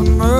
summer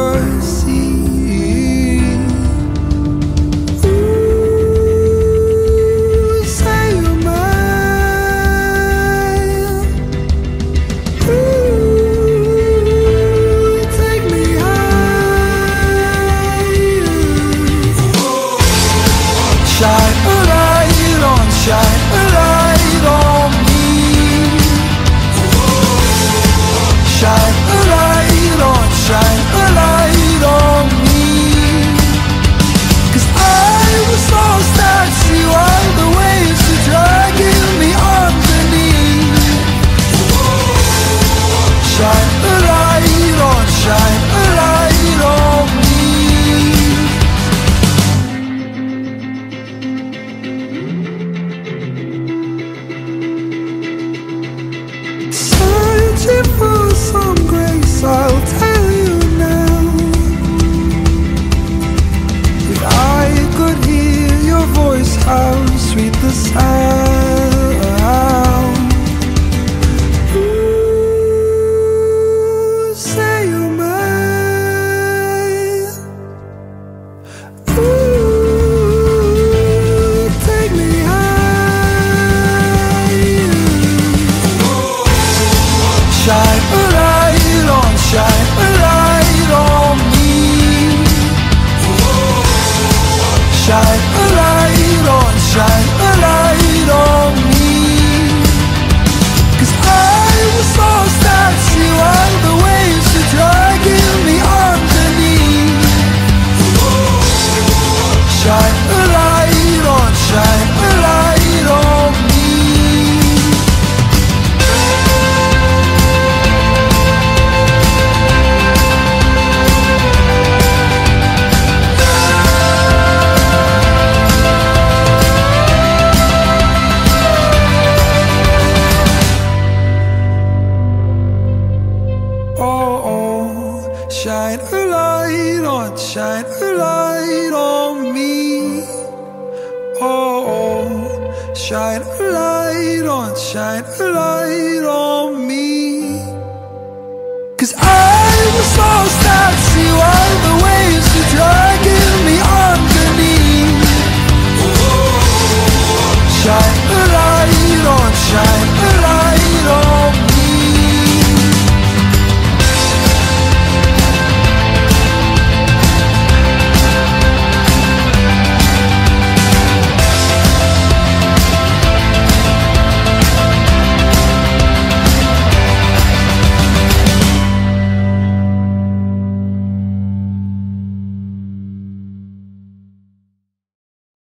the sound. Say you're Ooh, take me higher. Shine a light on, shine a light on me. Shine a light 山而来。light on, shine a light on me. Oh, oh, shine a light on, shine a light on me.